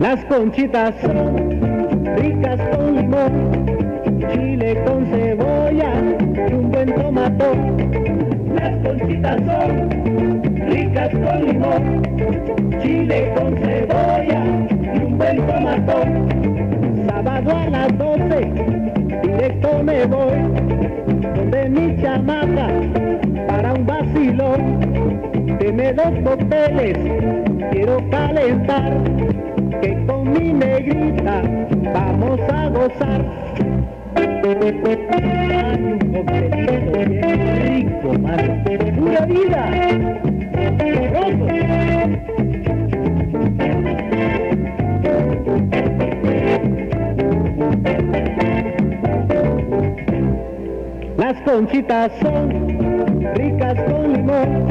Las conchitas son ricas con limón, chile con cebolla y un buen tomatón. Las conchitas son con limón, chile con cebolla y un buen tomatón. Sábado a las 12, directo me voy, donde mi chamaca, para un vacilón. Deme dos cócteles, quiero calentar, que con mi negrita vamos a gozar. Un. ¡Pura vida! Las conchitas son ricas con limón,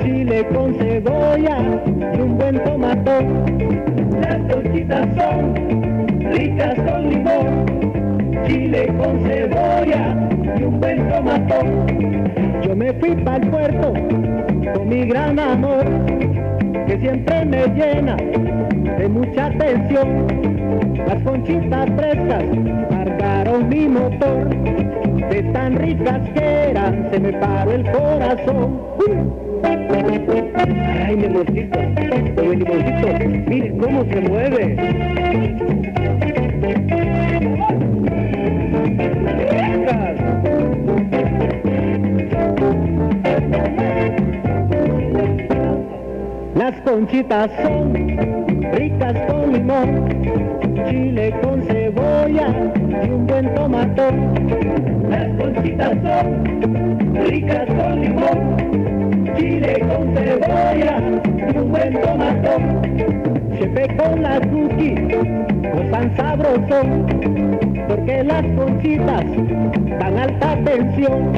chile con cebolla y un buen tomatón. Las conchitas son ricas con limón, chile con cebolla y un buen tomatón. Yo me fui para el puerto con mi gran amor, que siempre me llena de mucha atención. Las conchitas frescas cargaron mi motor, de tan ricas que eran, se me paró el corazón. Ay, mi amorcito, el limoncito, mire cómo se mueve. Las conchitas son ricas con limón, chile con cebolla y un buen tomatón. Las conchitas son ricas con limón, chile con cebolla y un buen tomatón. Chepe con las cookies, gozan sabroso, porque las conchitas dan alta tensión.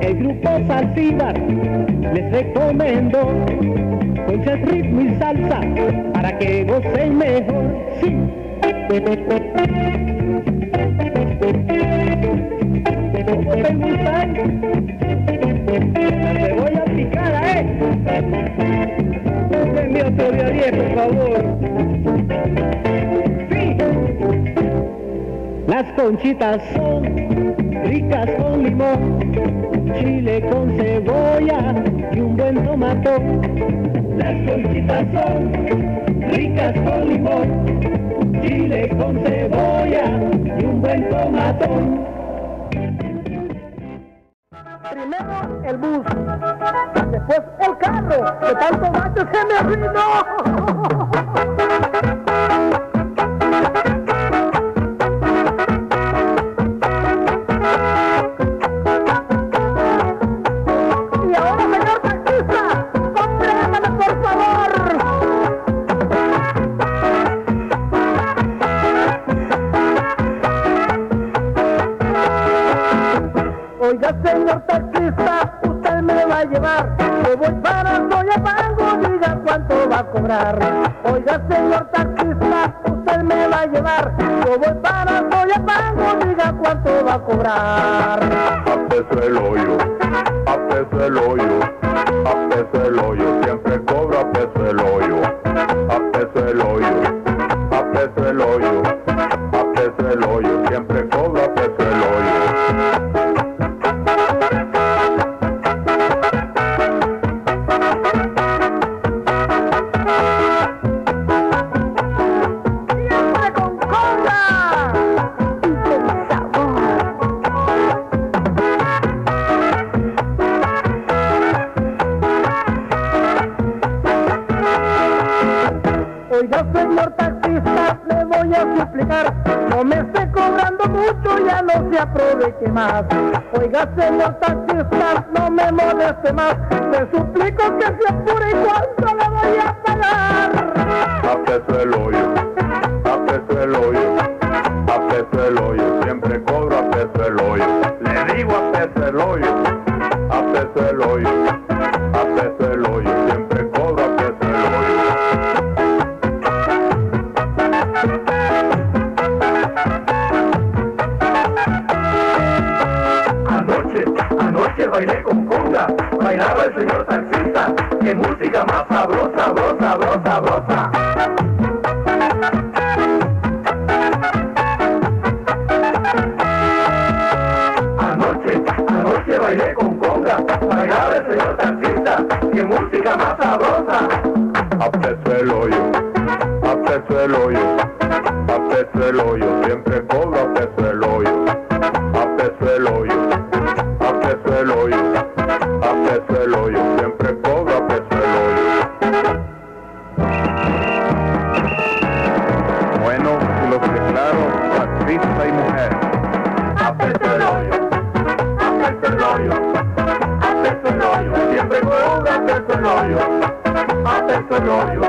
El grupo Salsíbar les recomiendo conchas, ritmo y salsa para que gocen mejor. Sí. ¿Cómo te gustan? La cebolla picada, ¿eh? Por favor. Sí. Las conchitas son ricas con limón, chile con cebolla y un buen tomatón. Las conchitas son ricas con limón, chile con cebolla y un buen tomatón. Primero el bus, después carro, de tanto bache se me arruinó. Oiga, señor taxista, no me moleste más, te suplico que se apure y cuánto le voy a pagar. A peso el hoyo, a peso el hoyo, a peso el hoyo, siempre cobra a peso el hoyo. Le digo a peso el hoyo, Anoche, anoche bailé con conga, bailaba el señor taxista, y música más sabrosa. Apreto el hoyo, apreto el hoyo, apreto el hoyo, siempre cobro करो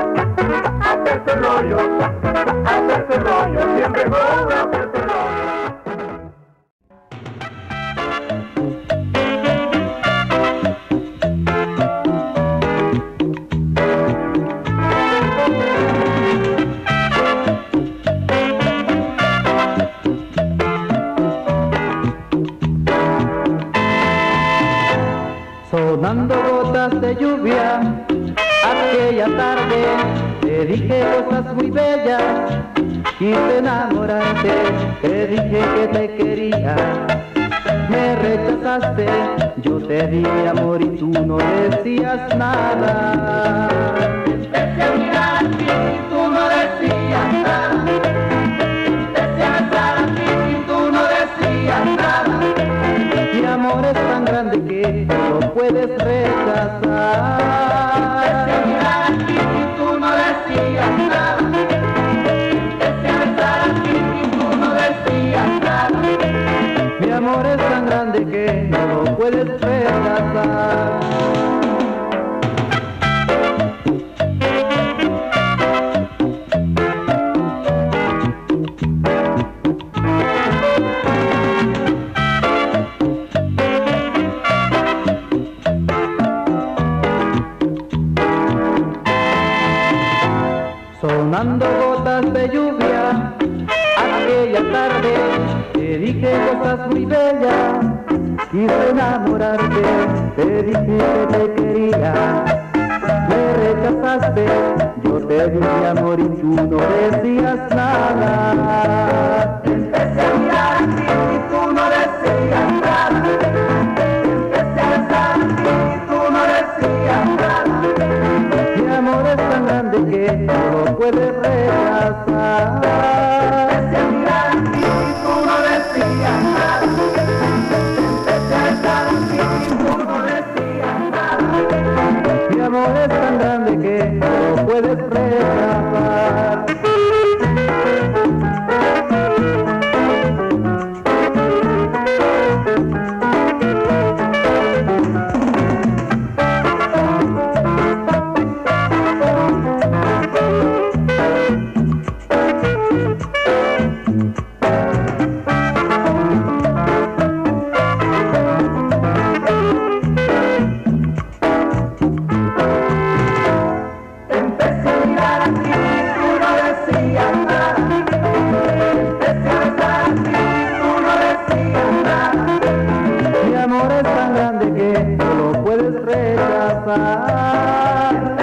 te dije cosas muy bellas, quise enamorarte, te dije que te quería, me rechazaste, yo te di amor y tú no decías nada. Empecé a mirar y tú no decías nada. amor es tan grande que no lo puedes rechazar. yo te di amor y tú no decías nada. Empecé a mirar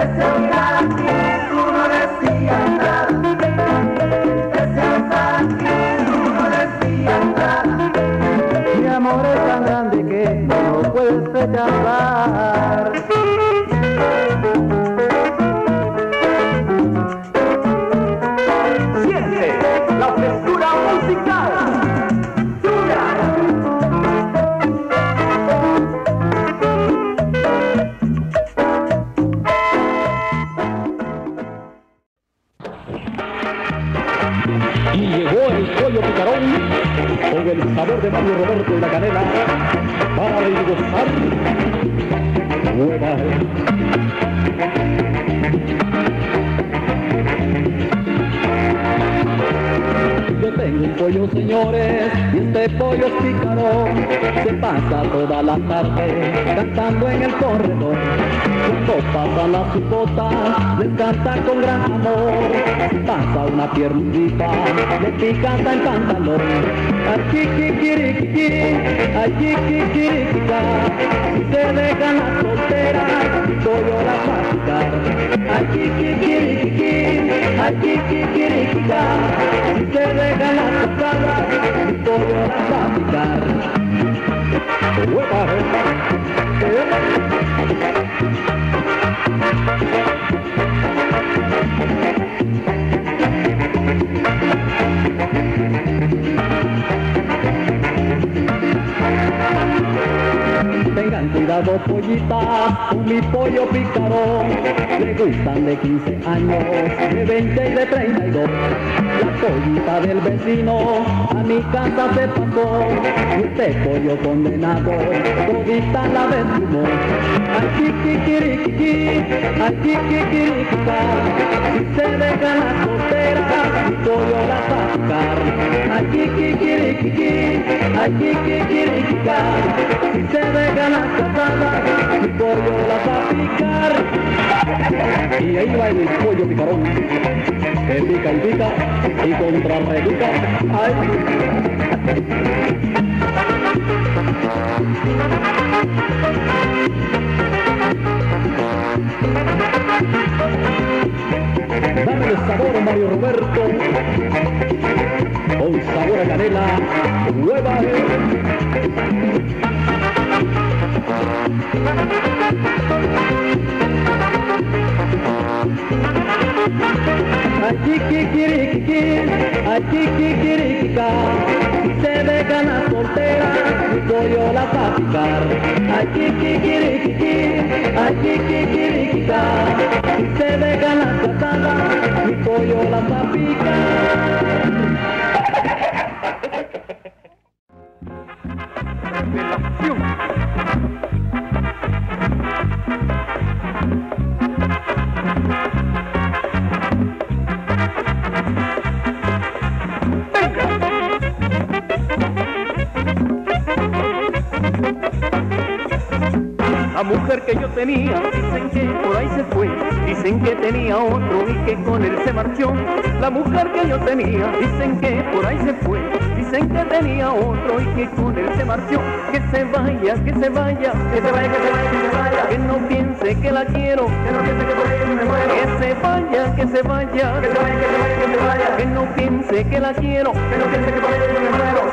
السوداء pollo picarón, con el sabor de Mario Roberto y la canela, para degustar huevas. Yo tengo un pollo, señores, y este pollo es picarón, se pasa toda la tarde cantando en el corredor pasa la le con gran amor. Pasa una piernita, le pica el pantalón. Ay, kikikiriki, ay, kikikirikika. Se dejan las solteras, yo las va a picar. Ay, kikikiriki, ay, kikikirikika. Se dejan las casadas, yo las va a picar. Huepa, Tengan cuidado pollitas mi pollo picarón Le gustan de 15 años, de 20 y de 32 La pollita del vecino a mi casa se pasó. Este pollo condenado, todita la vestimos Ay kikikiriki, ay kikikirikika Si se dejan las solteras, mi pollo las va a picar Ay kikikiriki, ay kikikirikika Si se dejan las casadas, mi pollo las va a picar. Y ahí va el pollo picarón, que pica y pica y contra repica. Ay. Ay kikikirikika Se dejan las solteras, mi pollo las va a picar. Ay kikikiriki, ay kikikirikika Se dejan las casadas, mi pollo las va a picar marchó. La mujer que yo tenía, dicen que por ahí se fue, dicen que tenía otro y que con él se marchó. Que se vaya, que se vaya, que se vaya, que se vaya, que no piense que la quiero, que no piense que por ella me muero. Que se vaya, que se vaya, que se vaya, que se vaya, que se vaya, que no piense que la quiero, que no piense que por ella me muero.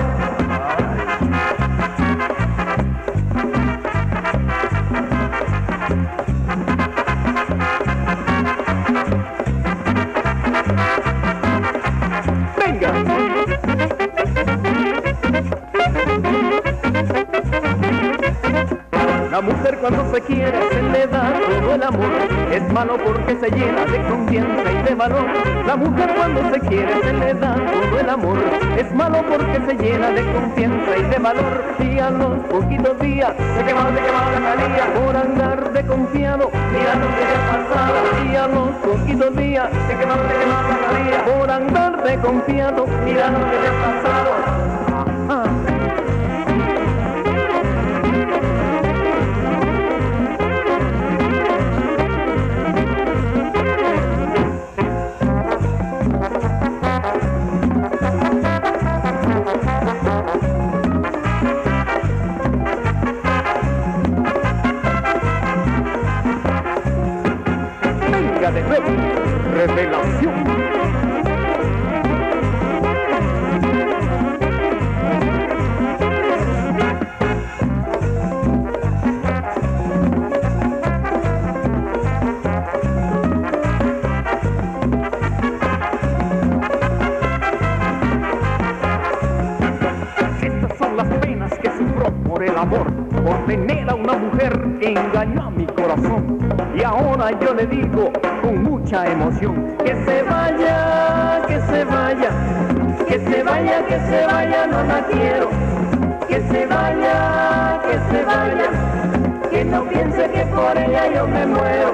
Se quiere se le da todo el amor. Es malo porque se llena de confianza y de valor. La mujer cuando se quiere se le da todo el amor. Es malo porque se llena de confianza y de valor. Y a los poquitos días se quemó, se quemó la calía por andar de confiado mirando que ya pasaba. Y a los poquitos días se quemó, se quemó la calía por andar de confiado mirando que ya pasado. Mi corazón. Y ahora yo le digo emoción, que se vaya, que se vaya, que se vaya, que se vaya, no la quiero. Que se vaya, que se vaya, que no piense que por ella yo me muero.